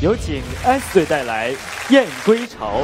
有请 S 队带来《燕归巢》。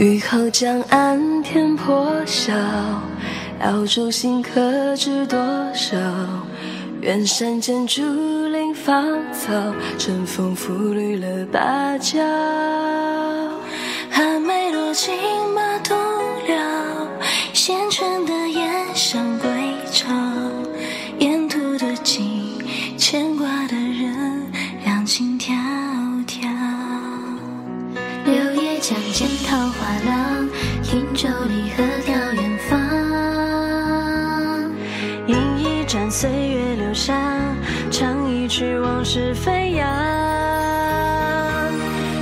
雨后江岸天破晓，遥祝星可知多少？远山间竹林芳草，春风拂绿了芭蕉。寒梅落尽马东辽，县城的燕声归巢，沿途的景，牵挂的见桃花凉，饮酒离合眺远方。饮一盏岁月留香，唱一曲往事飞扬。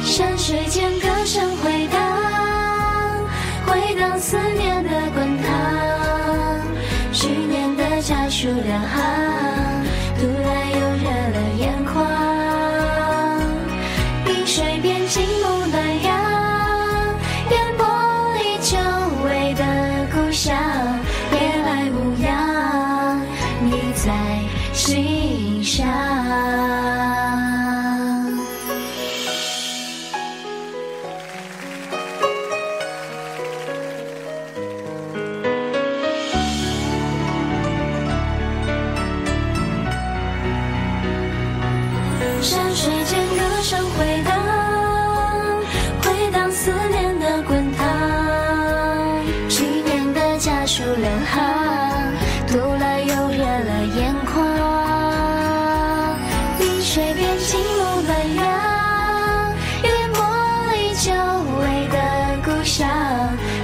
山水间歌声回荡，回荡思念的滚烫。去年的家书两行，读来又热了眼眶。心上。山水间歌声回荡，回荡思念的滚烫。去年的家书两行，碧水边静沐暖阳，烟波里久违的故乡，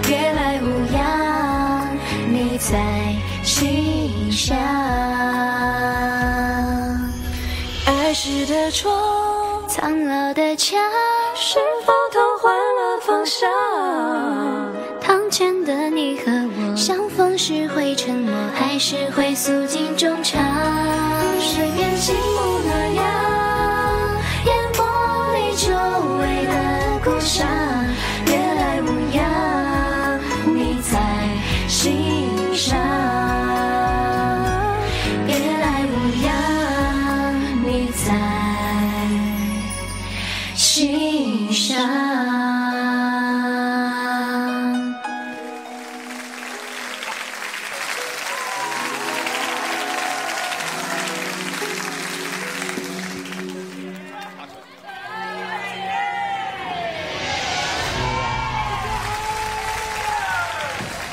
别来无恙，你在心上。儿时的窗，苍老的墙，是否都换了方向？堂前的你和我，相逢时会沉默，还是会诉尽衷肠？上。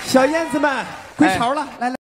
小燕子们归巢了，来来。